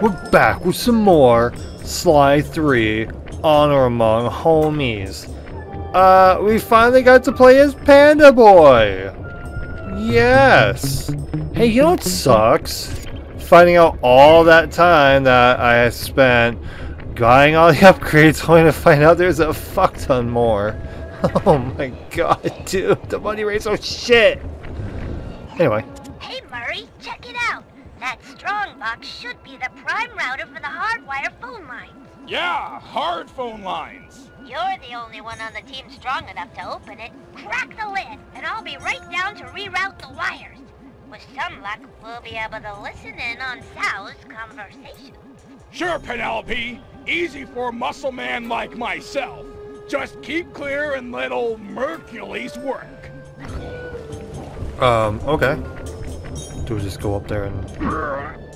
we're back with some more Sly 3 Honor Among Homies. Uh, we finally got to play as Panda Boy! Yes! Hey, you know what sucks? Finding out all that time that I spent buying all the upgrades only to find out there's a fuck ton more. Oh my god, dude, the money rate's so shit! Anyway. Strong box should be the prime router for the hardwire phone lines. Yeah, hard phone lines. You're the only one on the team strong enough to open it. Crack the lid, and I'll be right down to reroute the wires. With some luck, we'll be able to listen in on Tsao's conversation. Sure, Penelope. Easy for a muscle man like myself. Just keep clear and let old Mercules work. Um, okay. Do we just go up there and...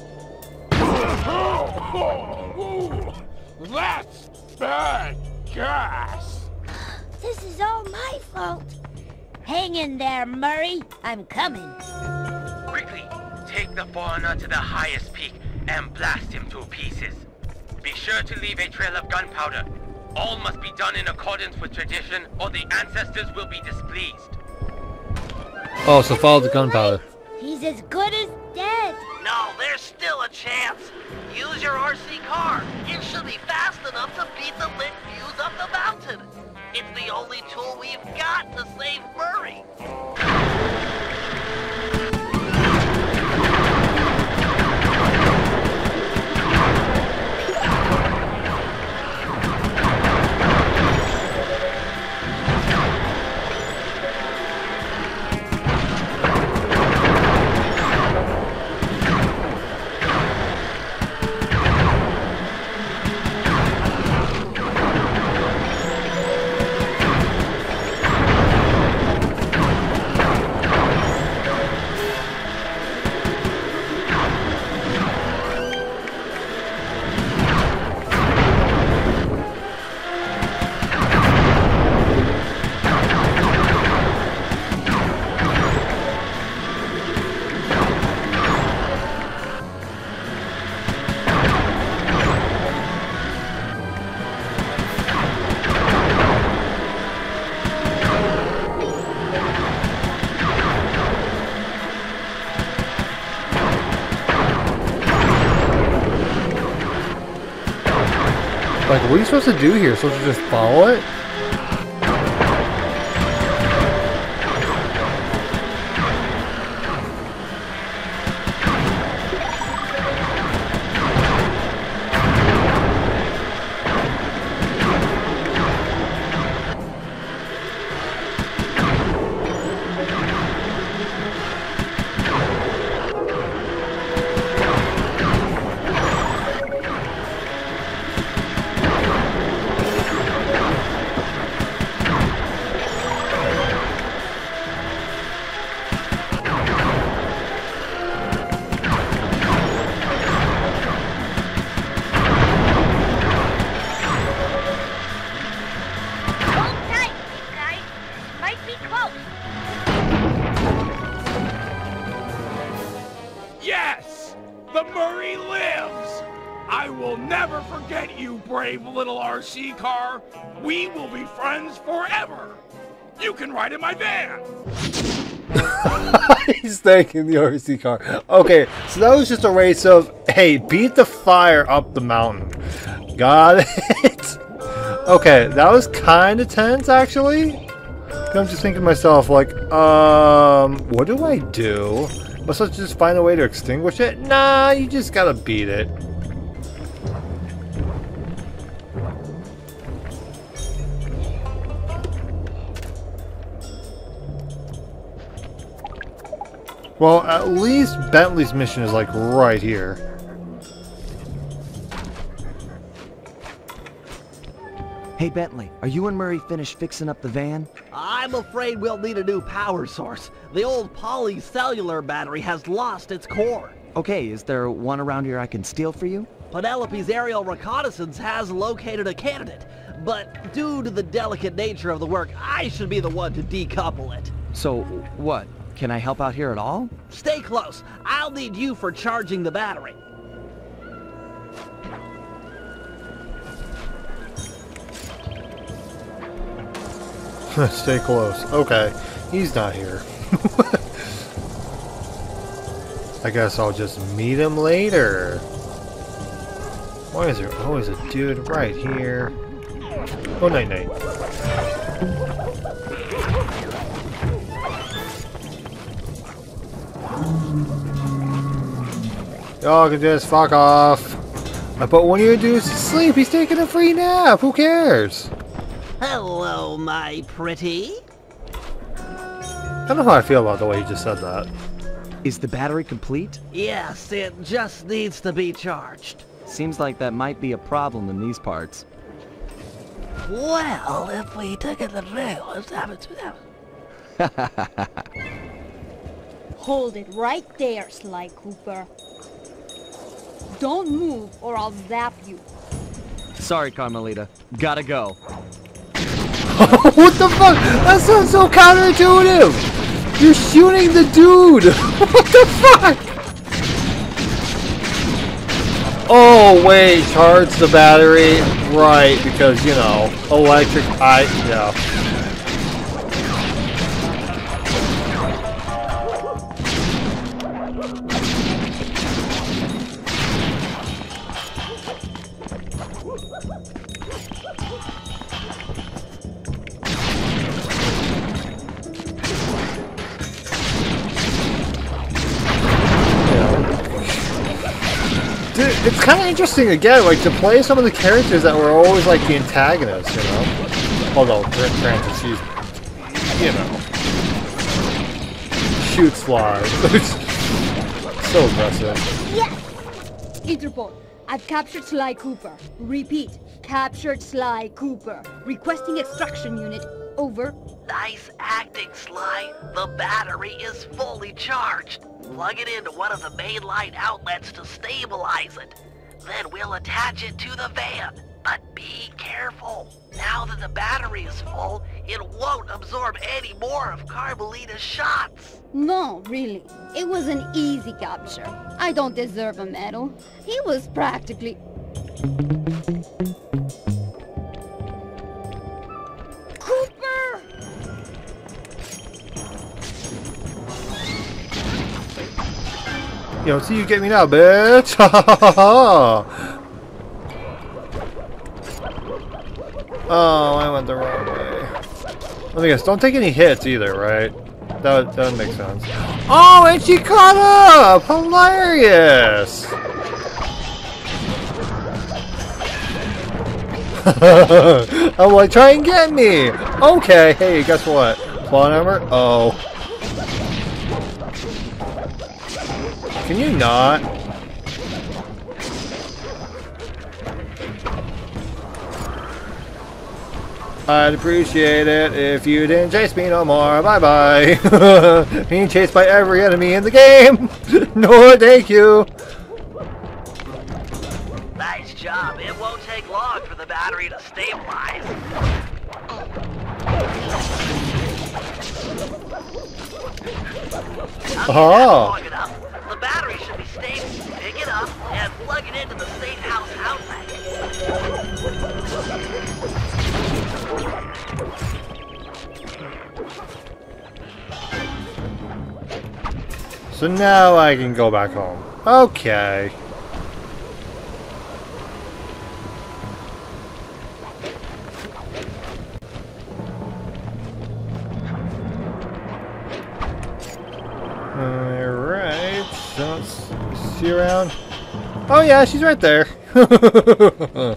That's bad gas. This is all my fault. Hang in there, Murray. I'm coming. Quickly, take the foreigner to the highest peak and blast him to pieces. Be sure to leave a trail of gunpowder. All must be done in accordance with tradition or the ancestors will be displeased. Oh, so follow the gunpowder. He's as good as dead. No, there's still a chance. Use your RC car. It should be fast enough to beat the lit views up the mountain. It's the only tool we've got to save Murray. What are you supposed to do here? Supposed to just follow it? Car. We will be friends forever. You can ride in my van. He's thanking the RC car. Okay, so that was just a race of, hey, beat the fire up the mountain. Got it? Okay, that was kind of tense, actually. I'm just thinking to myself, like, um, what do I do? Must I just find a way to extinguish it? Nah, you just gotta beat it. Well, at least Bentley's mission is like right here. Hey Bentley, are you and Murray finished fixing up the van? I'm afraid we'll need a new power source. The old polycellular battery has lost its core. Okay, is there one around here I can steal for you? Penelope's aerial reconnaissance has located a candidate, but due to the delicate nature of the work, I should be the one to decouple it. So, what? Can I help out here at all? Stay close. I'll need you for charging the battery. Stay close. Okay. He's not here. I guess I'll just meet him later. Why is there always a dude right here? Oh, night night. Y'all can just fuck off. But when you do sleep, he's taking a free nap. Who cares? Hello, my pretty. I don't know how I feel about the way he just said that. Is the battery complete? Yes, it just needs to be charged. Seems like that might be a problem in these parts. Well, if we took it the rails, Hold it right there, Sly Cooper. Don't move or I'll zap you. Sorry, Carmelita. Gotta go. what the fuck? That sounds so counterintuitive! You're shooting the dude! what the fuck? Oh, wait, charge the battery. Right, because, you know, electric, I, yeah. Kind of interesting again, like to play some of the characters that were always like the antagonists, you know. Although Grant parentheses, you know, shoots flies. so aggressive. Yes! Interpol, I've captured Sly Cooper. Repeat, captured Sly Cooper. Requesting extraction unit. Over. Nice acting, Sly. The battery is fully charged. Plug it into one of the main mainline outlets to stabilize it. Then we'll attach it to the van. But be careful. Now that the battery is full, it won't absorb any more of Carmelita's shots. No, really. It was an easy capture. I don't deserve a medal. He was practically... Yo, see you get me now, bitch! oh, I went the wrong way. Let me guess, don't take any hits either, right? That would, that would make sense. Oh, and she caught up! Hilarious! I'm like, try and get me! Okay, hey, guess what? Claw number? Oh. Can you not? I'd appreciate it if you didn't chase me no more. Bye bye. Being chased by every enemy in the game. no, thank you. Nice job. It won't take long for the battery to stabilize. Oh. Battery should be stable. Pick it up and plug it into the safe house outlet. So now I can go back home. Okay. Alright, let's see around. Oh yeah, she's right there. oh,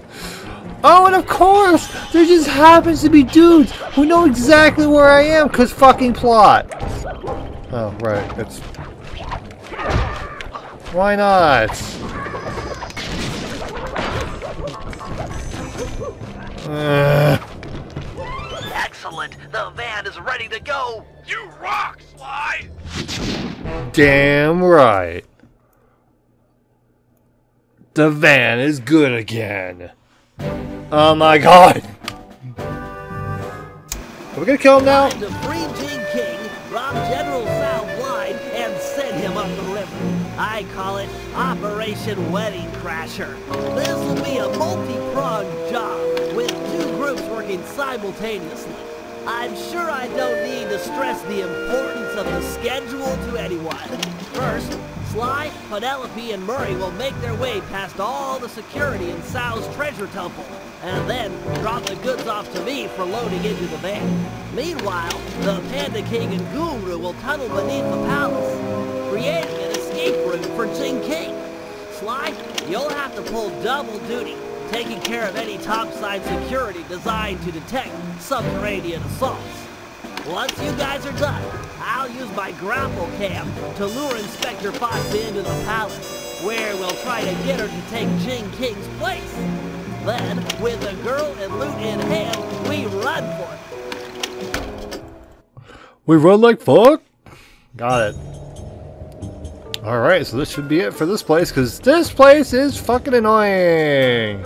and of course, there just happens to be dudes who know exactly where I am, cause fucking plot. Oh, right, it's... Why not? Excellent. The van is ready to go. You rock, Sly! Damn right. The van is good again. Oh my god. Are we gonna kill him now? Free King, General Tsao blind, and him up the river. I call it Operation Wedding Crasher. This will be a multi-pronged job with two groups working simultaneously. I'm sure I don't need to stress the importance of the schedule to anyone. First, Sly, Penelope, and Murray will make their way past all the security in Tsao's treasure temple, and then drop the goods off to me for loading into the van. Meanwhile, the Panda King and Guru will tunnel beneath the palace, creating an escape route for Jing King. Sly, you'll have to pull double duty, taking care of any topside security designed to detect subterranean assaults. Once you guys are done, I'll use my grapple cam to lure Inspector Fox into the palace, where we'll try to get her to take Jing King's place. Then, with the girl and loot in hand, we run for it. We run like fuck? Got it. Alright, so this should be it for this place, because this place is fucking annoying!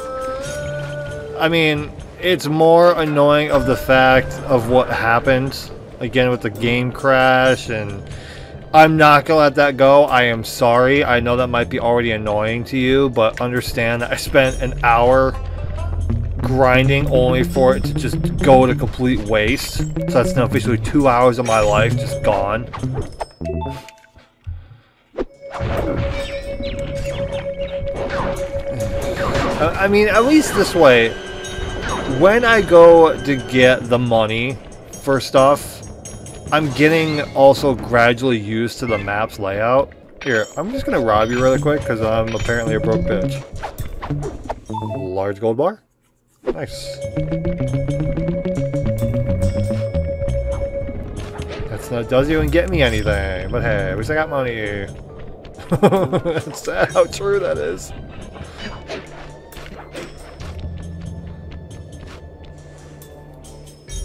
I mean, it's more annoying of the fact of what happened, again with the game crash, and I'm not gonna let that go, I am sorry, I know that might be already annoying to you, but understand that I spent an hour grinding only for it to just go to complete waste. So that's now officially two hours of my life just gone. Uh, I mean, at least this way, when I go to get the money first off, I'm getting also gradually used to the map's layout. Here, I'm just gonna rob you really quick because I'm apparently a broke bitch. Large gold bar? Nice. That's not does even get me anything, but hey, at least I got money. That's sad how true that is.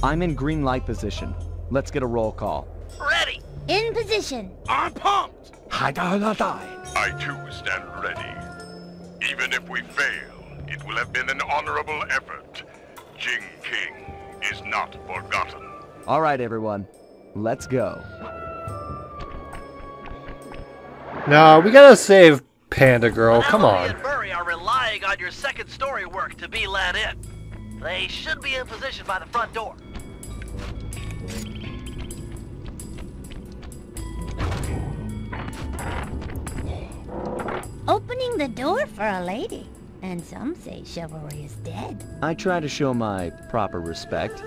I'm in green light position. Let's get a roll call. Ready! In position. I'm pumped! I too stand ready. Even if we fail, it will have been an honorable effort. Jing King is not forgotten. All right, everyone. Let's go. No, we gotta save Panda Girl. Come Penelope on. and Murray are relying on your second story work to be let in. They should be in position by the front door. Opening the door for a lady. And some say chivalry is dead. I try to show my proper respect.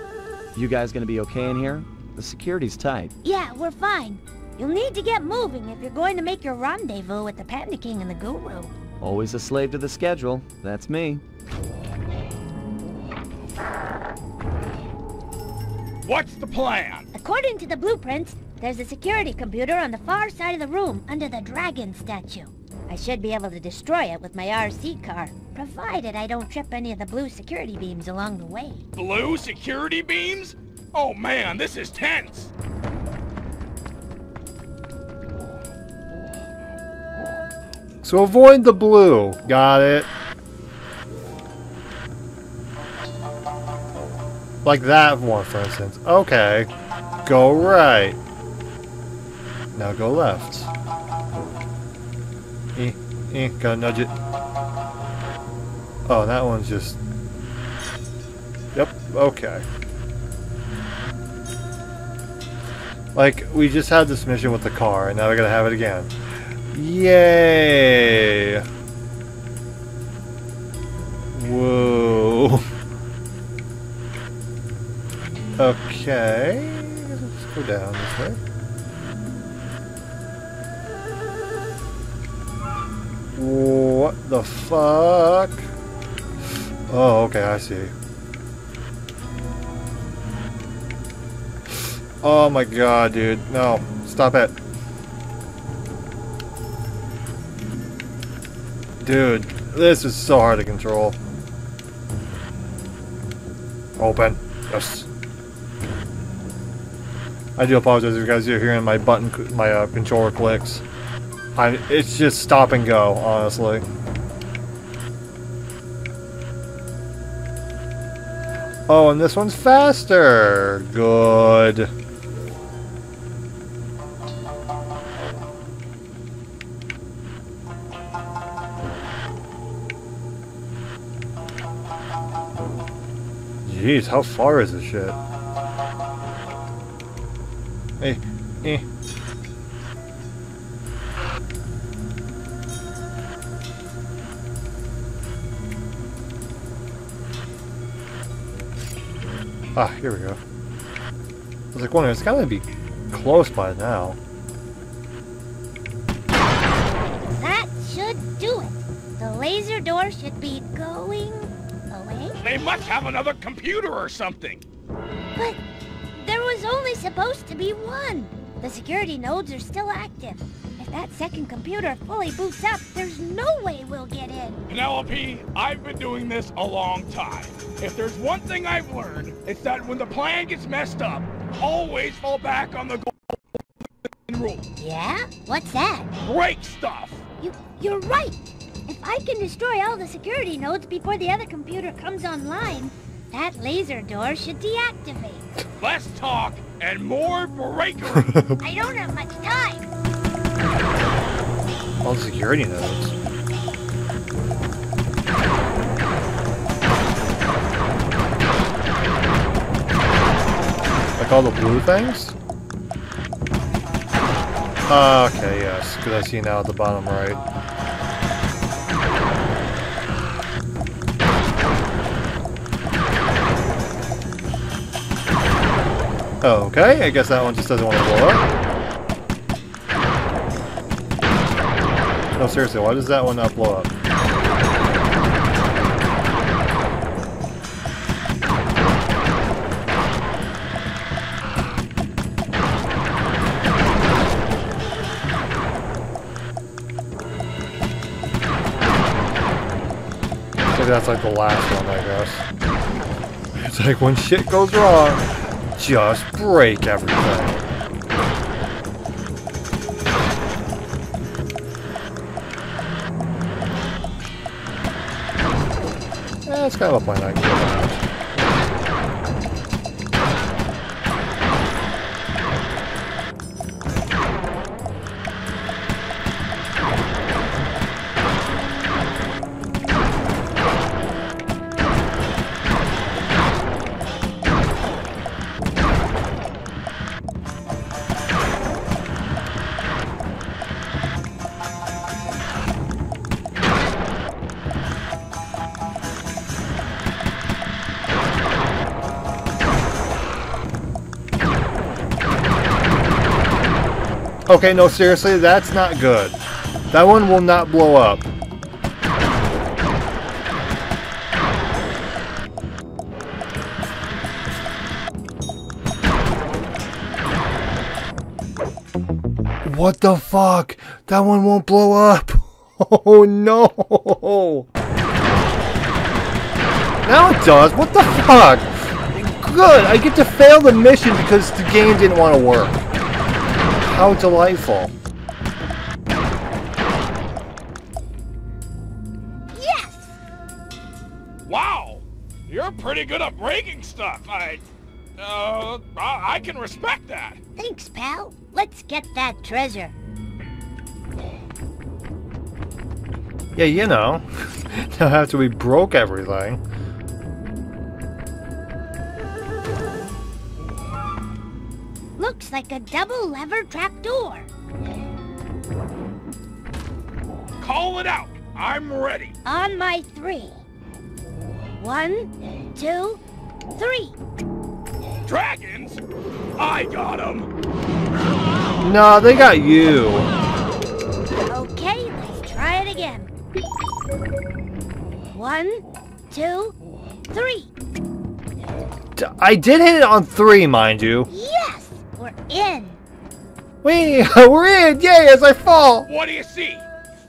You guys gonna be okay in here? The security's tight. Yeah, we're fine. You'll need to get moving if you're going to make your rendezvous with the Panda King and the Guru. Always a slave to the schedule. That's me. What's the plan? According to the blueprints, there's a security computer on the far side of the room under the dragon statue. I should be able to destroy it with my RC car, provided I don't trip any of the blue security beams along the way. Blue security beams? Oh man, this is tense! So avoid the blue. Got it. Like that one, for instance. Okay. Go right. Now go left. Eh, eh, gotta nudge it. Oh, that one's just... Yep, okay. Like, we just had this mission with the car, and now we're gonna have it again. Yay! Whoa. Okay. Let's go down this way. What the fuck? Oh, okay, I see. Oh my god, dude. No. Stop it. Dude, this is so hard to control. Open. Yes. I do apologize if you guys are hearing my button, my uh, controller clicks. I, it's just stop and go, honestly. Oh, and this one's faster. Good. Jeez, how far is this shit? Hey, eh. Ah, here we go. I was like wondering, it's gotta be close by now. That should do it. The laser door should be going away. They must have another computer or something. But there was only supposed to be one. The security nodes are still active. If that second computer fully boots up, there's no way we'll get in. Penelope, I've been doing this a long time. If there's one thing I've learned, it's that when the plan gets messed up, always fall back on the golden rule. Yeah? What's that? Break stuff! You, you're right. If I can destroy all the security nodes before the other computer comes online, that laser door should deactivate. Less talk and more breakery. I don't have much time. All the security nodes. Like all the blue things? Ah, okay, yes, because I see now at the bottom right. Okay, I guess that one just doesn't want to blow up. No, seriously, why does that one not blow up? Maybe that's like the last one, I guess. It's like when shit goes wrong, just break everything. It's kind of a plan I can Okay, no, seriously, that's not good. That one will not blow up. What the fuck? That one won't blow up. Oh no. Now it does. What the fuck? Good. I get to fail the mission because the game didn't want to work. How delightful. Yes! wow! You're pretty good at breaking stuff. I... Uh, I I can respect that. Thanks, pal. Let's get that treasure. Yeah, you know. now after we broke everything. Looks like a double lever trapdoor. Call it out. I'm ready. On my three. One, two, three. Dragons? I got them. No, they got you. Okay, let's try it again. One, two, three. I did hit it on three, mind you. Yes! We're in. We, we're in! Yay, as I fall! What do you see?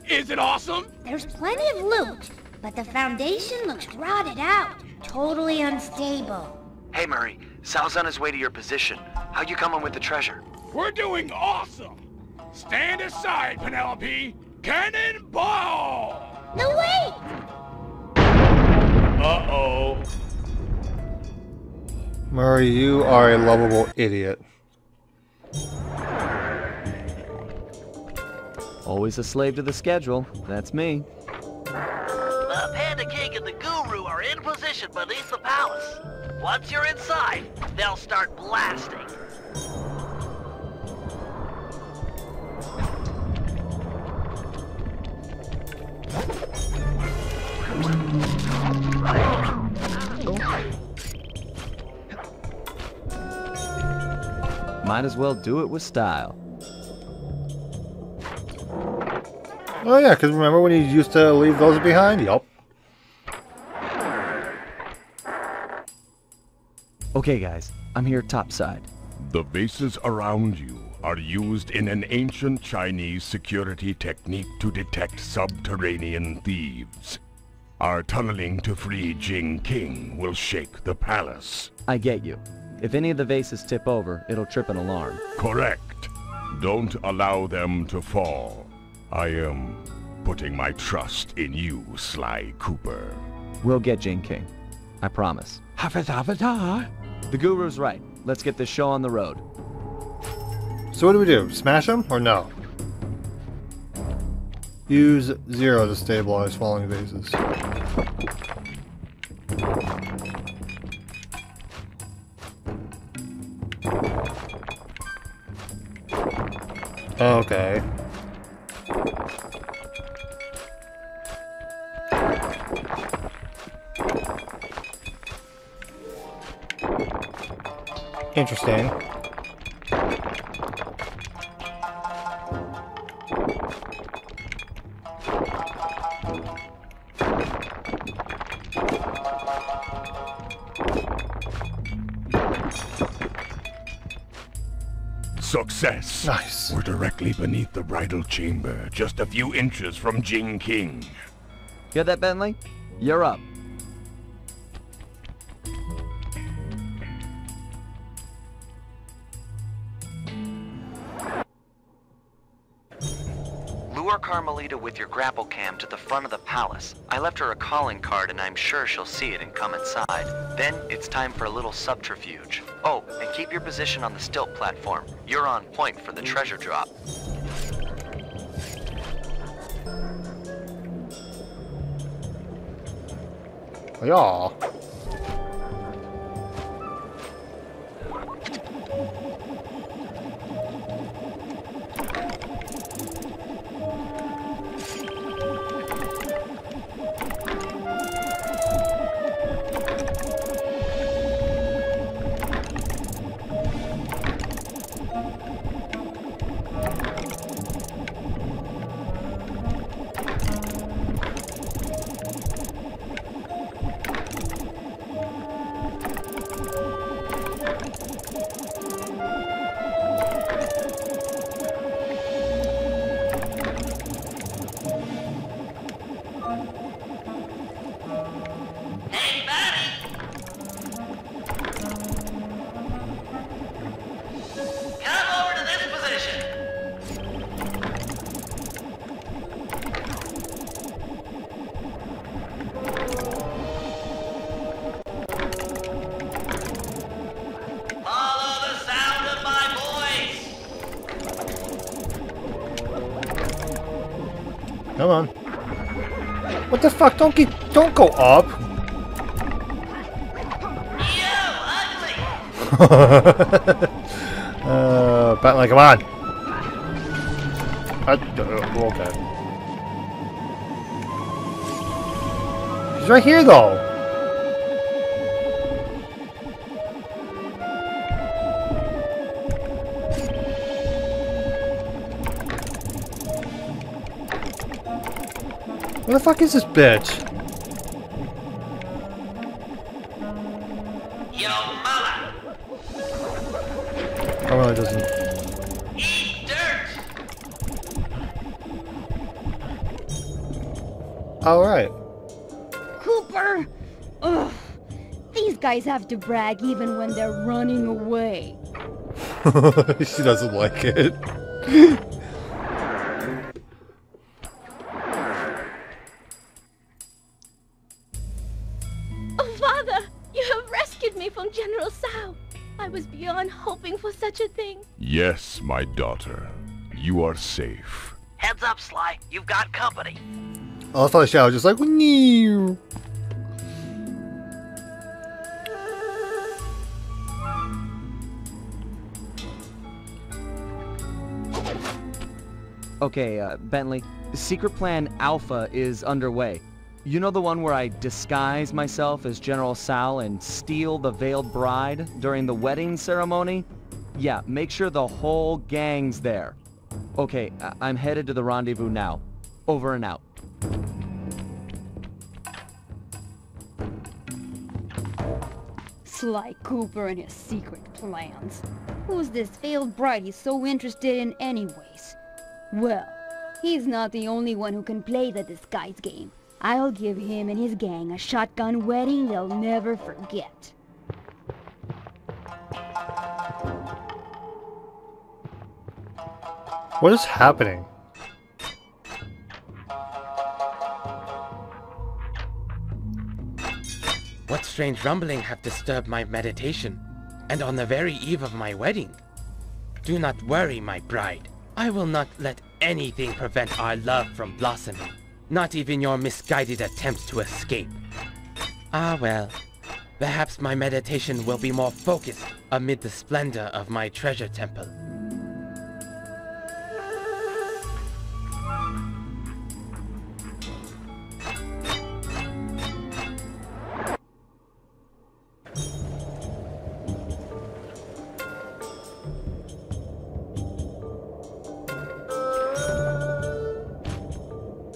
Is it awesome? There's plenty of loot, but the foundation looks rotted out. Totally unstable. Hey, Murray. Tsao's on his way to your position. How you coming with the treasure? We're doing awesome. Stand aside, Penelope. Cannonball! No, way! Uh-oh. Murray, you are a lovable idiot. Always a slave to the schedule. That's me. The Panda King and the Guru are in position beneath the palace. Once you're inside, they'll start blasting. Might as well do it with style. Oh yeah, because remember when you used to leave those behind? Yup. Okay, guys, I'm here topside. The vases around you are used in an ancient Chinese security technique to detect subterranean thieves. Our tunneling to free Jing King will shake the palace. I get you. If any of the vases tip over, it'll trip an alarm. Correct. Don't allow them to fall. I am putting my trust in you, Sly Cooper. We'll get Jing King. I promise. The Guru's right. Let's get this show on the road. So what do we do? Smash them or no? Use zero to stabilize falling vases. Oh, okay. Interesting. Success! Nice. We're directly beneath the bridal chamber, just a few inches from Jing King. Hear that, Bentley? You're up. Lure Carmelita with your grapple cam to the front of the palace. I left her a calling card and I'm sure she'll see it and come inside. Then it's time for a little subterfuge. Oh, and keep your position on the stilt platform. You're on point for the treasure drop. Yeah. What the fuck? Don't get, don't go up. Uh, Bentley, come on. Uh, uh, okay. He's right here, though. Where the fuck is this bitch? Yo, mama! Oh, really doesn't. Eat dirt! All right. Cooper! Ugh. These guys have to brag even when they're running away. she doesn't like it. my daughter. You are safe. Heads up, Sly. You've got company. Oh, I thought the shadow was just like, "New." Okay, uh, Bentley, Secret Plan Alpha is underway. You know the one where I disguise myself as General Tsao and steal the veiled bride during the wedding ceremony? Yeah, make sure the whole gang's there. Okay, I- I'm headed to the rendezvous now. Over and out. Sly Cooper and his secret plans. Who's this failed bride he's so interested in anyways? Well, he's not the only one who can play the disguise game. I'll give him and his gang a shotgun wedding they'll never forget. What is happening? What strange rumbling have disturbed my meditation, and on the very eve of my wedding? Do not worry, my bride. I will not let anything prevent our love from blossoming. Not even your misguided attempts to escape. Ah well, perhaps my meditation will be more focused amid the splendor of my treasure temple.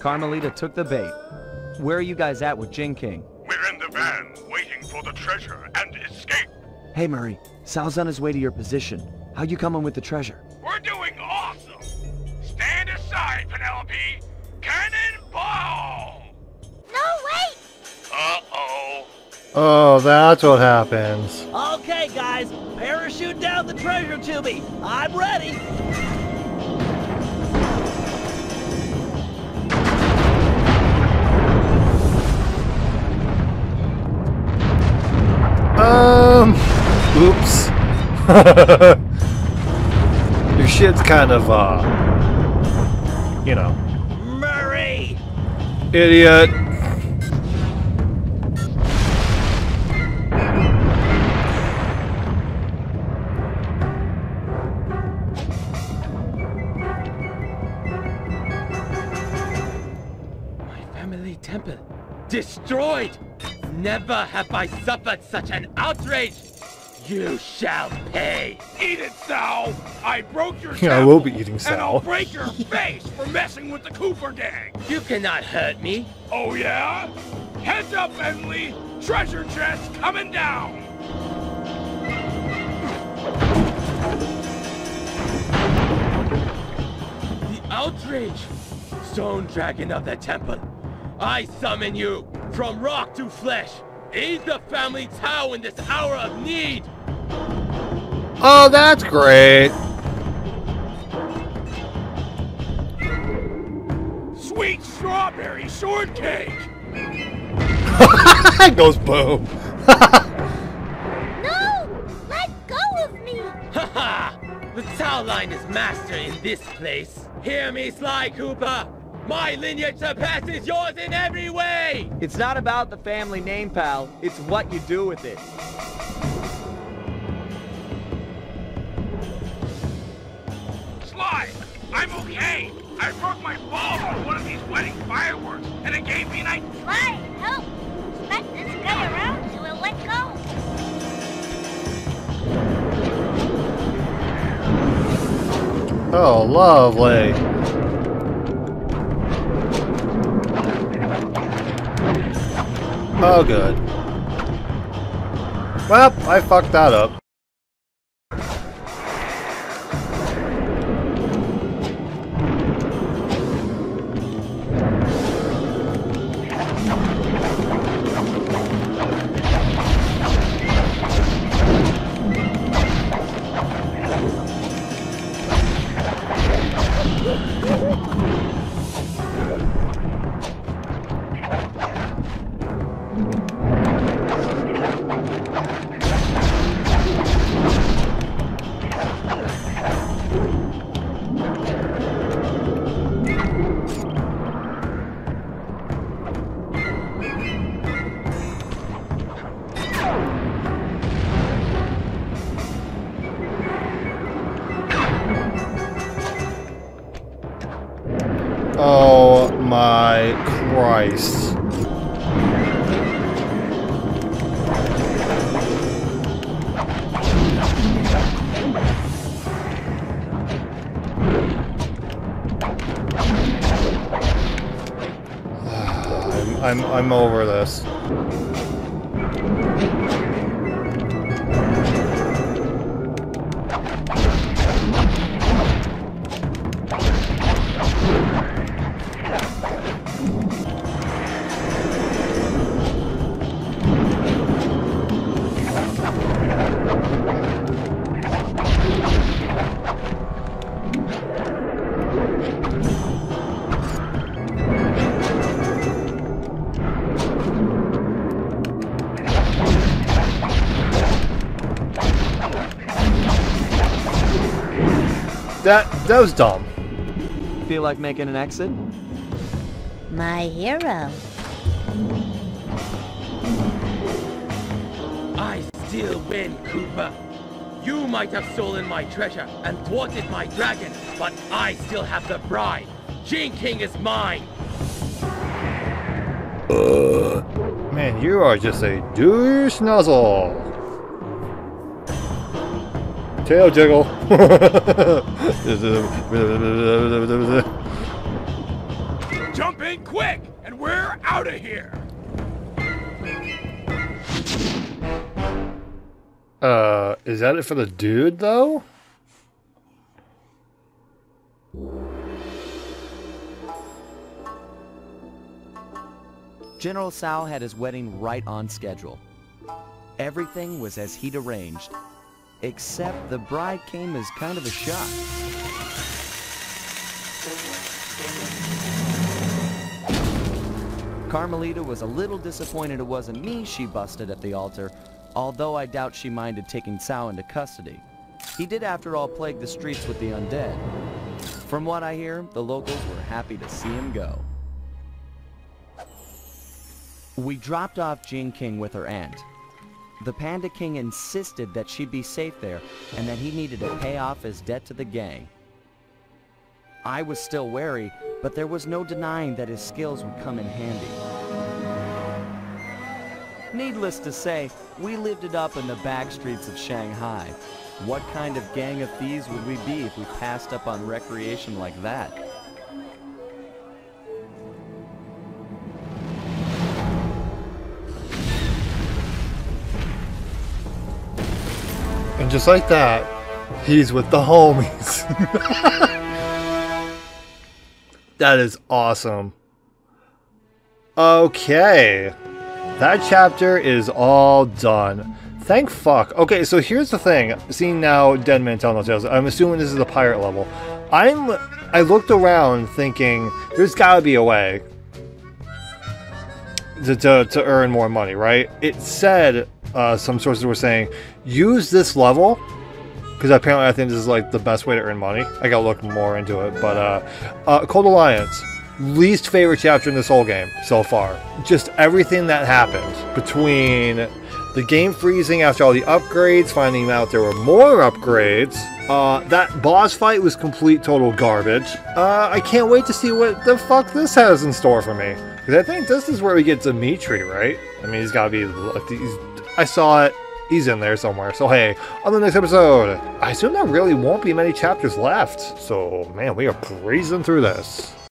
Carmelita took the bait. Where are you guys at with Jing King? We're in the van, waiting for the treasure and escape. Hey, Murray. Tsao's on his way to your position. How you coming with the treasure? We're doing awesome! Stand aside, Penelope! Cannonball! No, wait! Uh-oh. Oh, that's what happens. Okay, guys, parachute down the treasure to me. I'm ready. Um, oops. Your shit's kind of, uh, you know, Murray! idiot. My family temple destroyed! Never have I suffered such an outrage! You shall pay! Eat it, Tsao! I broke your Yeah, I will be eating Tsao. And I'll break your face for messing with the Cooper gang! You cannot hurt me! Oh yeah? Heads up, Emily! Treasure chest coming down! The outrage! Stone Dragon of the Temple! I summon you from rock to flesh! Aid the family Tsao in this hour of need! Oh, that's great. Sweet strawberry shortcake! it Goes boom. No! Let go of me! Ha ha! the Tsao line is master in this place! Hear me, Sly Cooper! My lineage surpasses yours in every way! It's not about the family name, pal. It's what you do with it. Sly, I'm okay! I broke my balls on one of these wedding fireworks, and it gave me an idea. Sly, help! Smack this guy around so he'll let go. Oh, lovely. Oh, good. Well, I fucked that up. That that was dumb. Feel like making an exit? My hero. I still win, Cooper. You might have stolen my treasure and thwarted my dragon, but I still have the bride. Jing King is mine. Uh. Man, you are just a douche nozzle. Tail jiggle. Jump in quick, and we're out of here. uh, is that it for the dude though? General Tsao had his wedding right on schedule. Everything was as he'd arranged, except the bride came as kind of a shock. Carmelita was a little disappointed it wasn't me she busted at the altar, although I doubt she minded taking Tsao into custody. He did after all plague the streets with the undead. From what I hear, the locals were happy to see him go. We dropped off Jing King with her aunt. The Panda King insisted that she'd be safe there and that he needed to pay off his debt to the gang. I was still wary, but there was no denying that his skills would come in handy. Needless to say, we lived it up in the back streets of Shanghai. What kind of gang of thieves would we be if we passed up on recreation like that? And just like that, he's with the homies. that is awesome. Okay. That chapter is all done. Thank fuck. Okay, so here's the thing. Seeing now Dead Man Tell No Tales, I'm assuming this is the pirate level. I'm I looked around thinking there's gotta be a way to, to, to earn more money, right? It said uh, some sources were saying use this level because apparently I think this is like the best way to earn money. I gotta look more into it, but uh, uh, Cold Alliance, least favorite chapter in this whole game so far. Just everything that happened between the game freezing after all the upgrades, finding out there were more upgrades. Uh, that boss fight was complete total garbage. Uh, I can't wait to see what the fuck this has in store for me. Because I think this is where we get Dimitri, right? I mean, he's gotta be he's, I saw it. He's in there somewhere. So hey, on the next episode, I assume there really won't be many chapters left. So man, we are breezing through this.